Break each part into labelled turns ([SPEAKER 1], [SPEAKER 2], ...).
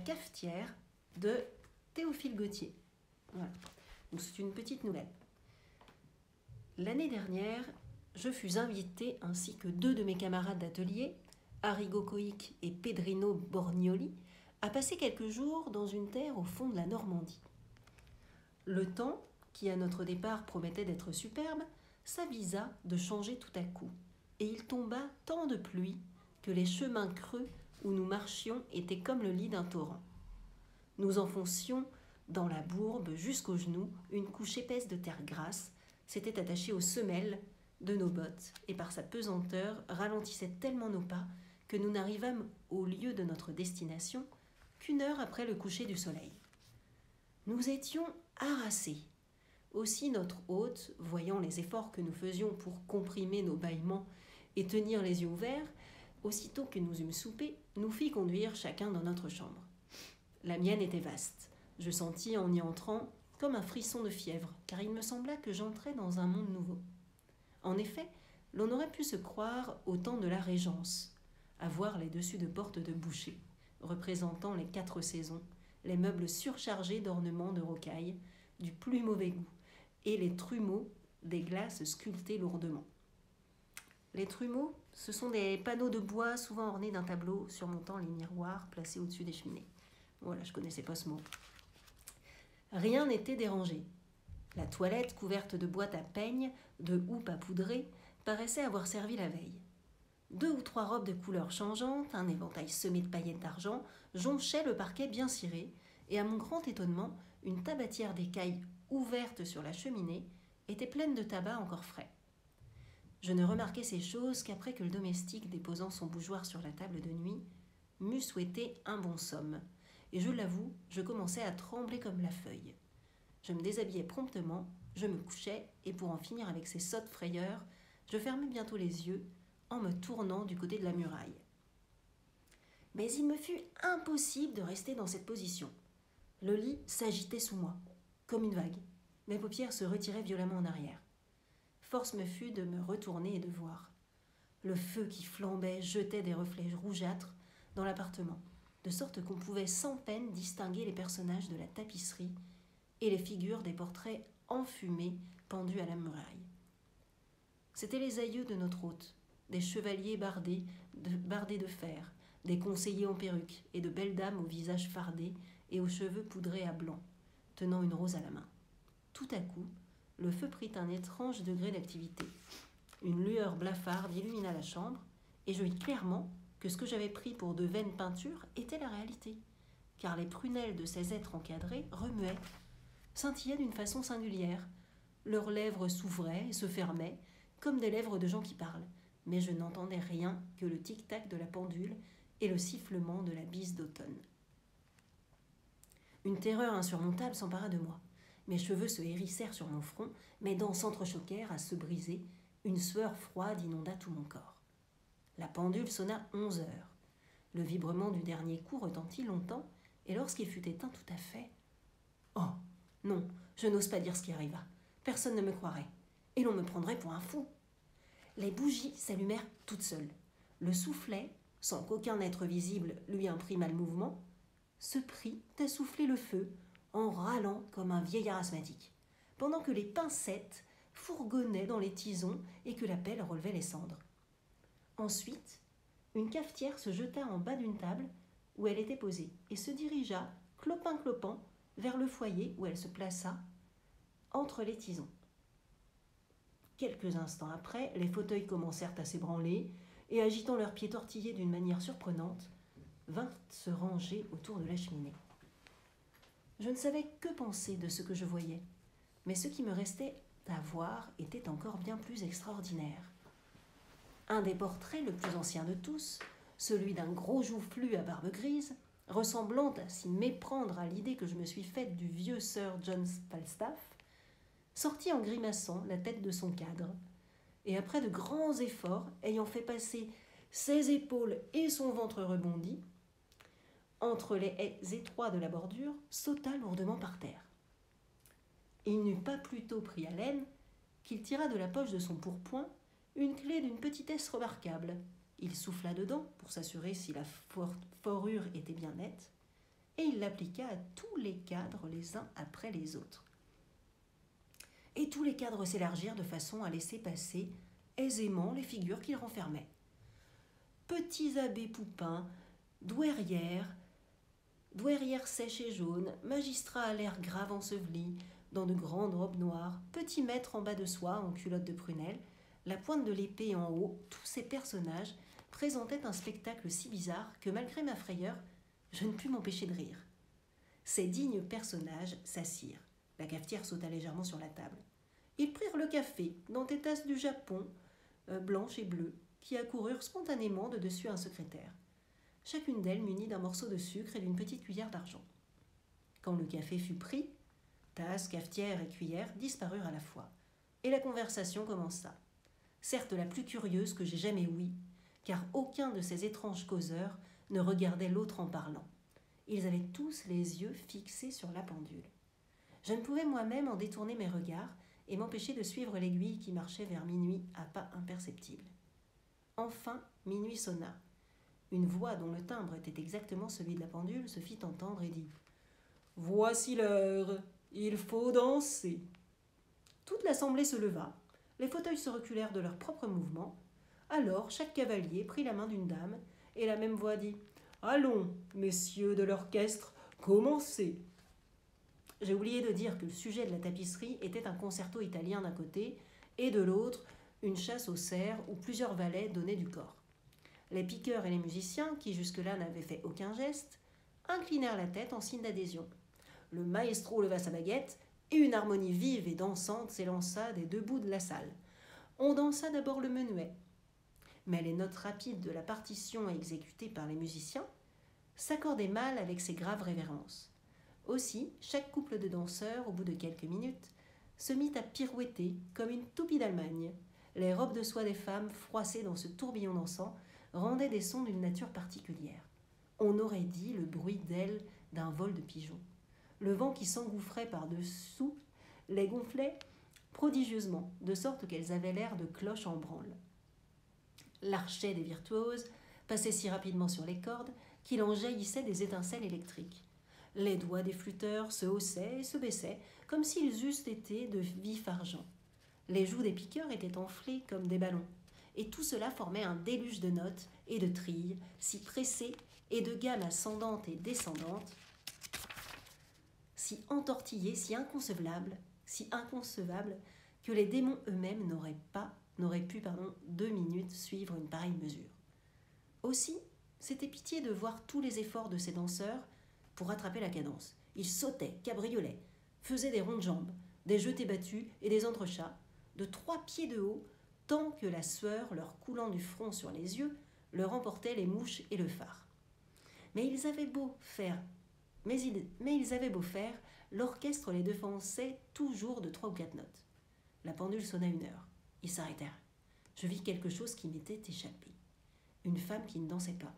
[SPEAKER 1] cafetière de Théophile Gauthier. Voilà. Donc c'est une petite nouvelle. L'année dernière, je fus invité ainsi que deux de mes camarades d'atelier, Arrigo Coic et Pedrino Borgnoli, à passer quelques jours dans une terre au fond de la Normandie. Le temps, qui à notre départ promettait d'être superbe, s'avisa de changer tout à coup, et il tomba tant de pluie que les chemins creux où nous marchions étaient comme le lit d'un torrent. Nous enfoncions dans la bourbe jusqu'aux genoux une couche épaisse de terre grasse s'était attachée aux semelles de nos bottes et par sa pesanteur ralentissait tellement nos pas que nous n'arrivâmes au lieu de notre destination qu'une heure après le coucher du soleil. Nous étions harassés. Aussi notre hôte, voyant les efforts que nous faisions pour comprimer nos bâillements et tenir les yeux ouverts, aussitôt que nous eûmes soupé, nous fit conduire chacun dans notre chambre. La mienne était vaste. Je sentis en y entrant comme un frisson de fièvre, car il me sembla que j'entrais dans un monde nouveau. En effet, l'on aurait pu se croire au temps de la Régence, à voir les dessus de portes de boucher, représentant les quatre saisons, les meubles surchargés d'ornements de rocaille, du plus mauvais goût, et les trumeaux des glaces sculptées lourdement. Les trumeaux, ce sont des panneaux de bois souvent ornés d'un tableau surmontant les miroirs placés au-dessus des cheminées. Voilà, je connaissais pas ce mot. Rien n'était dérangé. La toilette, couverte de boîtes à peignes, de houppes à poudrer, paraissait avoir servi la veille. Deux ou trois robes de couleurs changeantes, un éventail semé de paillettes d'argent, jonchaient le parquet bien ciré, et à mon grand étonnement, une tabatière d'écailles ouverte sur la cheminée était pleine de tabac encore frais. Je ne remarquai ces choses qu'après que le domestique, déposant son bougeoir sur la table de nuit, m'eût souhaité un bon somme, et je l'avoue, je commençais à trembler comme la feuille. Je me déshabillais promptement, je me couchais, et pour en finir avec ces sottes frayeurs, je fermais bientôt les yeux en me tournant du côté de la muraille. Mais il me fut impossible de rester dans cette position. Le lit s'agitait sous moi, comme une vague. Mes paupières se retiraient violemment en arrière. Force me fut de me retourner et de voir. Le feu qui flambait jetait des reflets rougeâtres dans l'appartement, de sorte qu'on pouvait sans peine distinguer les personnages de la tapisserie et les figures des portraits enfumés pendus à la muraille. C'étaient les aïeux de notre hôte, des chevaliers bardés de, fer, des conseillers en perruque et de belles dames au visage fardé et aux cheveux poudrés à blanc, tenant une rose à la main. Tout à coup, le feu prit un étrange degré d'activité. Une lueur blafarde illumina la chambre, et je vis clairement que ce que j'avais pris pour de vaines peintures était la réalité, car les prunelles de ces êtres encadrés remuaient, scintillaient d'une façon singulière. Leurs lèvres s'ouvraient et se fermaient, comme des lèvres de gens qui parlent, mais je n'entendais rien que le tic-tac de la pendule et le sifflement de la bise d'automne. Une terreur insurmontable s'empara de moi. Mes cheveux se hérissèrent sur mon front, mes dents s'entrechoquèrent à se briser, une sueur froide inonda tout mon corps. La pendule sonna onze heures. Le vibrement du dernier coup retentit longtemps, et lorsqu'il fut éteint tout à fait. Oh Non, je n'ose pas dire ce qui arriva. Personne ne me croirait, et l'on me prendrait pour un fou. Les bougies s'allumèrent toutes seules. Le soufflet, sans qu'aucun être visible lui imprimât le mouvement, se prit à souffler le feu en râlant comme un vieillard asthmatique, pendant que les pincettes fourgonnaient dans les tisons et que la pelle relevait les cendres. Ensuite, une cafetière se jeta en bas d'une table où elle était posée et se dirigea, clopin-clopant, vers le foyer où elle se plaça, entre les tisons. Quelques instants après, les fauteuils commencèrent à s'ébranler et, agitant leurs pieds tortillés d'une manière surprenante, vinrent se ranger autour de la cheminée. Je ne savais que penser de ce que je voyais, mais ce qui me restait à voir était encore bien plus extraordinaire. Un des portraits le plus ancien de tous, celui d'un gros joufflu à barbe grise, ressemblant à s'y méprendre à l'idée que je me suis faite du vieux Sir John Falstaff, sortit en grimaçant la tête de son cadre, et après de grands efforts, ayant fait passer ses épaules et son ventre rebondi, entre les haies étroits de la bordure, sauta lourdement par terre. Il n'eut pas plus tôt pris haleine qu'il tira de la poche de son pourpoint une clé d'une petitesse remarquable. Il souffla dedans pour s'assurer si la forure était bien nette, et il l'appliqua à tous les cadres les uns après les autres. Et tous les cadres s'élargirent de façon à laisser passer aisément les figures qu'il renfermait. Petits abbés poupins, douairières, douairières sèches et jaunes, magistrats à l'air grave enseveli, dans de grandes robes noires, petits maîtres en bas de soie en culotte de prunelle, la pointe de l'épée en haut, tous ces personnages présentaient un spectacle si bizarre que malgré ma frayeur, je ne pus m'empêcher de rire. Ces dignes personnages s'assirent. La cafetière sauta légèrement sur la table. Ils prirent le café dans des tasses du Japon, euh, blanches et bleues, qui accoururent spontanément de dessus un secrétaire. Chacune d'elles munie d'un morceau de sucre et d'une petite cuillère d'argent. Quand le café fut pris, tasses, cafetière et cuillère disparurent à la fois, et la conversation commença. Certes la plus curieuse que j'ai jamais ouïe, car aucun de ces étranges causeurs ne regardait l'autre en parlant. Ils avaient tous les yeux fixés sur la pendule. Je ne pouvais moi-même en détourner mes regards et m'empêcher de suivre l'aiguille qui marchait vers minuit à pas imperceptibles. Enfin, minuit sonna. Une voix dont le timbre était exactement celui de la pendule se fit entendre et dit Voici l'heure, il faut danser. Toute l'assemblée se leva, les fauteuils se reculèrent de leur propre mouvement. Alors chaque cavalier prit la main d'une dame, et la même voix dit Allons, messieurs de l'orchestre, commencez. J'ai oublié de dire que le sujet de la tapisserie était un concerto italien d'un côté, et de l'autre, une chasse aux cerfs où plusieurs valets donnaient du corps. Les piqueurs et les musiciens, qui jusque-là n'avaient fait aucun geste, inclinèrent la tête en signe d'adhésion. Le maestro leva sa baguette et une harmonie vive et dansante s'élança des deux bouts de la salle. On dansa d'abord le menuet, mais les notes rapides de la partition exécutée par les musiciens s'accordaient mal avec ces graves révérences. Aussi, chaque couple de danseurs, au bout de quelques minutes, se mit à pirouetter comme une toupie d'Allemagne. Les robes de soie des femmes, froissées dans ce tourbillon dansant, rendaient des sons d'une nature particulière. On aurait dit le bruit d'ailes d'un vol de pigeons. Le vent qui s'engouffrait par-dessous les gonflait prodigieusement, de sorte qu'elles avaient l'air de cloches en branle. L'archet des virtuoses passait si rapidement sur les cordes qu'il en jaillissait des étincelles électriques. Les doigts des flûteurs se haussaient et se baissaient comme s'ils eussent été de vif argent. Les joues des piqueurs étaient enflées comme des ballons, et tout cela formait un déluge de notes et de trilles si pressées et de gammes ascendantes et descendantes si entortillés, si inconcevables, si inconcevables que les démons eux-mêmes n'auraient pas, n'auraient pu, pardon, deux minutes suivre une pareille mesure. Aussi, c'était pitié de voir tous les efforts de ces danseurs pour rattraper la cadence. Ils sautaient, cabriolaient, faisaient des ronds de jambes, des jetés battus et des entrechats, de trois pieds de haut, tant que la sueur leur coulant du front sur les yeux leur emportait les mouches et le phare. Mais ils avaient beau faire mais ils, avaient beau faire, l'orchestre les défonçait toujours de trois ou quatre notes. La pendule sonna une heure. Ils s'arrêtèrent. Je vis quelque chose qui m'était échappé. Une femme qui ne dansait pas.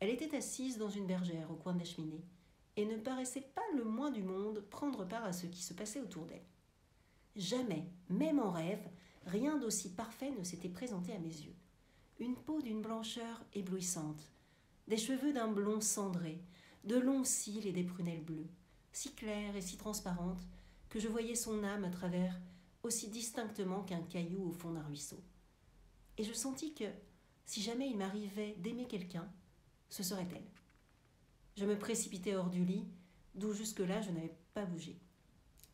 [SPEAKER 1] Elle était assise dans une bergère au coin de la cheminée et ne paraissait pas le moins du monde prendre part à ce qui se passait autour d'elle. Jamais, même en rêve, rien d'aussi parfait ne s'était présenté à mes yeux. Une peau d'une blancheur éblouissante, des cheveux d'un blond cendré, de longs cils et des prunelles bleues, si claires et si transparentes que je voyais son âme à travers aussi distinctement qu'un caillou au fond d'un ruisseau. Et je sentis que, si jamais il m'arrivait d'aimer quelqu'un, ce serait elle. Je me précipitai hors du lit, d'où jusque-là je n'avais pas bougé,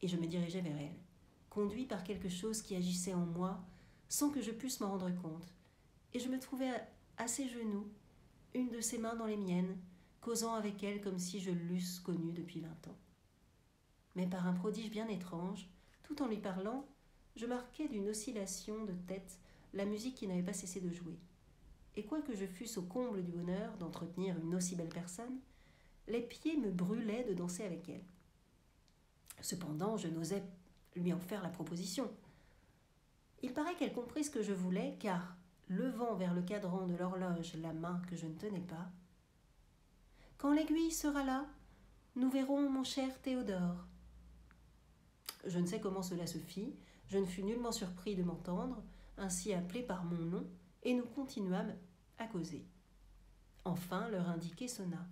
[SPEAKER 1] et je me dirigeais vers elle, conduit par quelque chose qui agissait en moi sans que je pusse m'en rendre compte, et je me trouvais à ses genoux, une de ses mains dans les miennes, causant avec elle comme si je l'eusse connue depuis vingt ans. Mais par un prodige bien étrange, tout en lui parlant, je marquais d'une oscillation de tête la musique qui n'avait pas cessé de jouer. Et quoique je fusse au comble du bonheur d'entretenir une aussi belle personne, les pieds me brûlaient de danser avec elle. Cependant, je n'osais lui en faire la proposition. Il paraît qu'elle comprit ce que je voulais, car, levant vers le cadran de l'horloge la main que je ne tenais pas, quand l'aiguille sera là, nous verrons mon cher Théodore. Je ne sais comment cela se fit, je ne fus nullement surpris de m'entendre, ainsi appelé par mon nom, et nous continuâmes à causer. Enfin, l'heure indiquée sonna.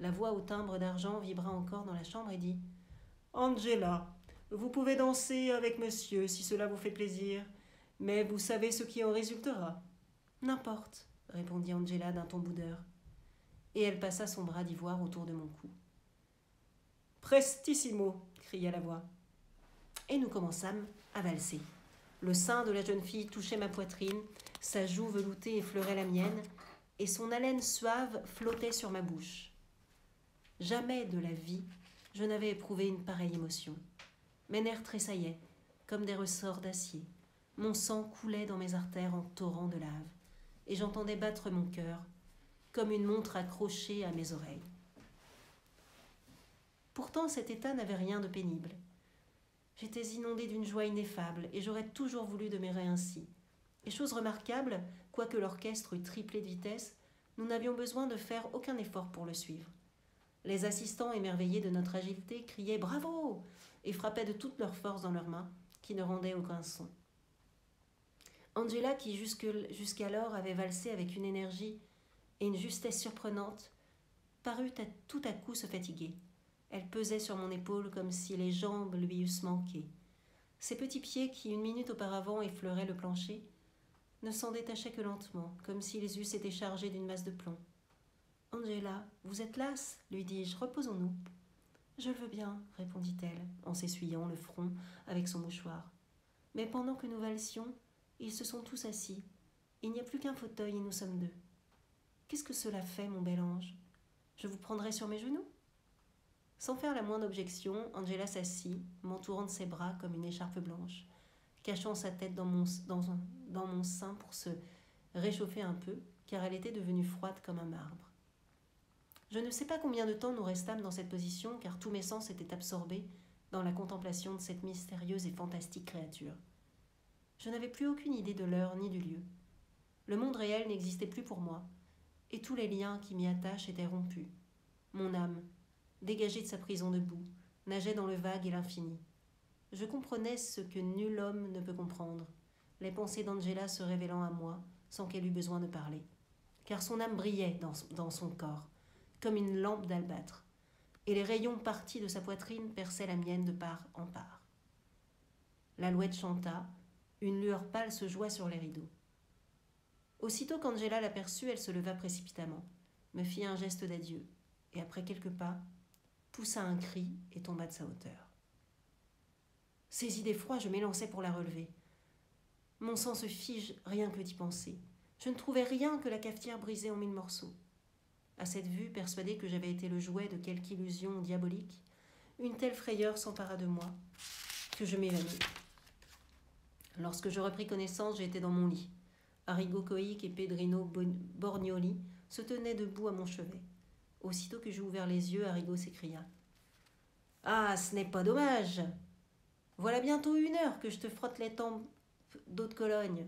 [SPEAKER 1] La voix au timbre d'argent vibra encore dans la chambre et dit Angela, vous pouvez danser avec monsieur si cela vous fait plaisir, mais vous savez ce qui en résultera. N'importe, répondit Angela d'un ton boudeur. Et elle passa son bras d'ivoire autour de mon cou. Prestissimo cria la voix. Et nous commençâmes à valser. Le sein de la jeune fille touchait ma poitrine, sa joue veloutée effleurait la mienne, et son haleine suave flottait sur ma bouche. Jamais de la vie je n'avais éprouvé une pareille émotion. Mes nerfs tressaillaient, comme des ressorts d'acier. Mon sang coulait dans mes artères en torrent de lave, et j'entendais battre mon cœur, comme une montre accrochée à mes oreilles. Pourtant, cet état n'avait rien de pénible. J'étais inondée d'une joie ineffable, et j'aurais toujours voulu demeurer ainsi. Et chose remarquable, quoique l'orchestre eût triplé de vitesse, nous n'avions besoin de faire aucun effort pour le suivre. Les assistants émerveillés de notre agilité criaient Bravo et frappaient de toute leur force dans leurs mains, qui ne rendaient aucun son. Angela, qui jusqu'alors avait valsé avec une énergie et une justesse surprenantes, parut tout à coup se fatiguer. Elle pesait sur mon épaule comme si les jambes lui eussent manqué. Ses petits pieds, qui une minute auparavant effleuraient le plancher, ne s'en détachaient que lentement, comme s'ils eussent été chargés d'une masse de plomb. Angela, vous êtes lasse lui dis-je, reposons-nous. Je le veux bien, répondit-elle, en s'essuyant le front avec son mouchoir. Mais pendant que nous valsions, ils se sont tous assis. Il n'y a plus qu'un fauteuil et nous sommes deux. Qu'est-ce que cela fait, mon bel ange? Je vous prendrai sur mes genoux? Sans faire la moindre objection, Angela s'assit, m'entourant de ses bras comme une écharpe blanche, cachant sa tête dans mon, dans, dans mon sein pour se réchauffer un peu, car elle était devenue froide comme un marbre. Je ne sais pas combien de temps nous restâmes dans cette position, car tous mes sens étaient absorbés dans la contemplation de cette mystérieuse et fantastique créature. Je n'avais plus aucune idée de l'heure ni du lieu. Le monde réel n'existait plus pour moi, et tous les liens qui m'y attachent étaient rompus. Mon âme, dégagée de sa prison de boue, nageait dans le vague et l'infini. Je comprenais ce que nul homme ne peut comprendre, les pensées d'Angela se révélant à moi sans qu'elle eût besoin de parler, car son âme brillait dans, dans son corps, comme une lampe d'albâtre, et les rayons partis de sa poitrine perçaient la mienne de part en part. L'alouette chanta, une lueur pâle se joua sur les rideaux. Aussitôt qu'Angela l'aperçut, elle se leva précipitamment, me fit un geste d'adieu, et après quelques pas, poussa un cri et tomba de sa hauteur. Saisi d'effroi, je m'élançai pour la relever. Mon sang se fige rien que d'y penser. Je ne trouvais rien que la cafetière brisée en mille morceaux. À cette vue, persuadée que j'avais été le jouet de quelque illusion diabolique, une telle frayeur s'empara de moi que je m'évanouis. Lorsque je repris connaissance, j'étais dans mon lit. Arrigo Coic et Pedrino Borgnoli se tenaient debout à mon chevet. Aussitôt que j'eus ouvert les yeux, Arrigo s'écria Ah, ce n'est pas dommage Voilà bientôt une heure que je te frotte les tempes d'eau de Cologne.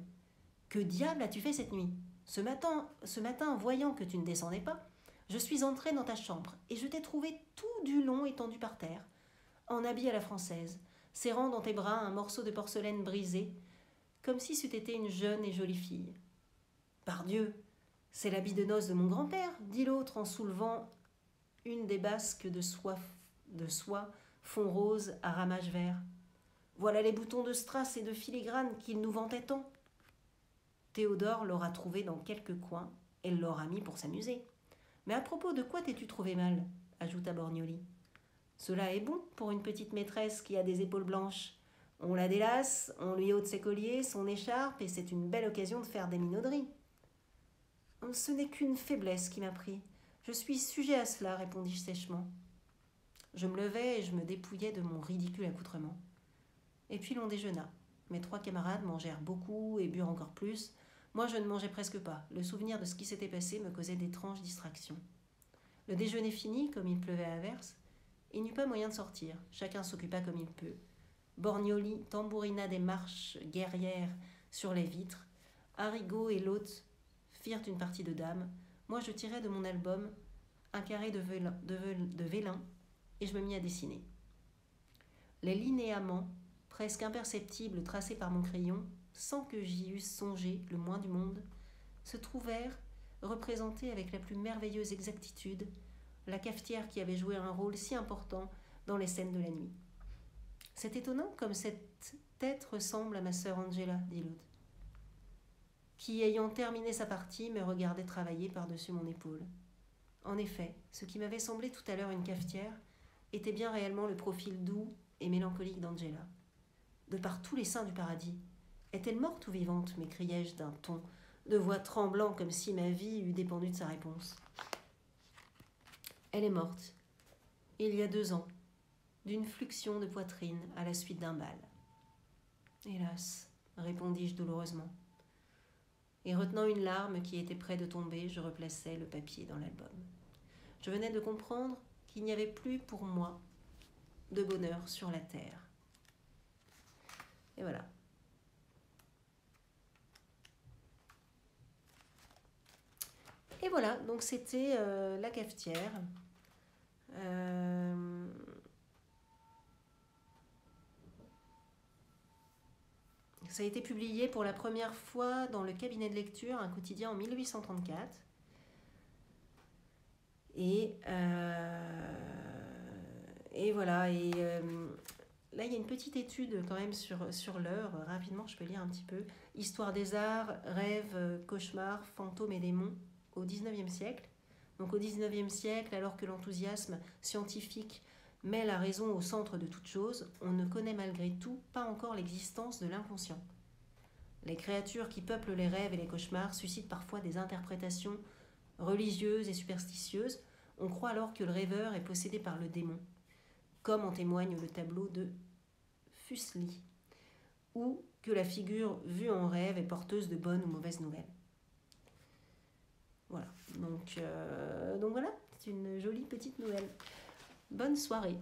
[SPEAKER 1] Que diable as-tu fait cette nuit? Ce matin, ce matin, voyant que tu ne descendais pas, je suis entrée dans ta chambre et je t'ai trouvé tout du long étendu par terre, en habit à la française, serrant dans tes bras un morceau de porcelaine brisé, comme si c'eût été une jeune et jolie fille. Pardieu, c'est l'habit de noces de mon grand-père, dit l'autre en soulevant une des basques de soie, fond rose à ramage vert. Voilà les boutons de strass et de filigrane qu'il nous vantait tant. Théodore l'aura trouvé dans quelque coin et l'aura mis pour s'amuser. Mais à propos de quoi t'es-tu trouvé mal? ajouta Borgnoli. Cela est bon pour une petite maîtresse qui a des épaules blanches. On la délace, on lui ôte ses colliers, son écharpe, et c'est une belle occasion de faire des minauderies. Ce n'est qu'une faiblesse qui m'a pris. Je suis sujet à cela, répondis-je sèchement. Je me levai et je me dépouillai de mon ridicule accoutrement. Et puis l'on déjeuna. Mes trois camarades mangèrent beaucoup et burent encore plus, moi, je ne mangeais presque pas. Le souvenir de ce qui s'était passé me causait d'étranges distractions. Le déjeuner fini, comme il pleuvait à verse, il n'y eut pas moyen de sortir. Chacun s'occupa comme il peut. Borgnoli tambourina des marches guerrières sur les vitres. Arrigo et l'hôte firent une partie de dames. Moi, je tirai de mon album un carré de vélin, de vélin et je me mis à dessiner. Les linéaments, presque imperceptibles, tracés par mon crayon, sans que j'y eusse songé le moins du monde, se trouvèrent représentés avec la plus merveilleuse exactitude la cafetière qui avait joué un rôle si important dans les scènes de la nuit. C'est étonnant comme cette tête ressemble à ma sœur Angela, dit l'autre, qui, ayant terminé sa partie, me regardait travailler par-dessus mon épaule. En effet, ce qui m'avait semblé tout à l'heure une cafetière était bien réellement le profil doux et mélancolique d'Angela. De par tous les saints du paradis, est-elle morte ou vivante m'écriai-je d'un ton de voix tremblant comme si ma vie eût dépendu de sa réponse. Elle est morte, il y a deux ans, d'une fluxion de poitrine à la suite d'un bal. Hélas, répondis-je douloureusement. Et retenant une larme qui était près de tomber, je replaçai le papier dans l'album. Je venais de comprendre qu'il n'y avait plus pour moi de bonheur sur la terre. Et voilà. Et voilà, donc c'était euh, la cafetière. Euh, ça a été publié pour la première fois dans le cabinet de lecture, un quotidien en 1834. Et, euh, et voilà, et là il y a une petite étude quand même sur, sur l'heure, rapidement je peux lire un petit peu. Histoire des arts, rêves, cauchemars, fantômes et démons au XIXe siècle. Donc au XIXe siècle, alors que l'enthousiasme scientifique met la raison au centre de toute chose, on ne connaît malgré tout pas encore l'existence de l'inconscient. Les créatures qui peuplent les rêves et les cauchemars suscitent parfois des interprétations religieuses et superstitieuses. On croit alors que le rêveur est possédé par le démon, comme en témoigne le tableau de Fuseli, ou que la figure vue en rêve est porteuse de bonnes ou mauvaises nouvelles. Voilà, donc, euh, donc voilà, c'est une jolie petite nouvelle. Bonne soirée.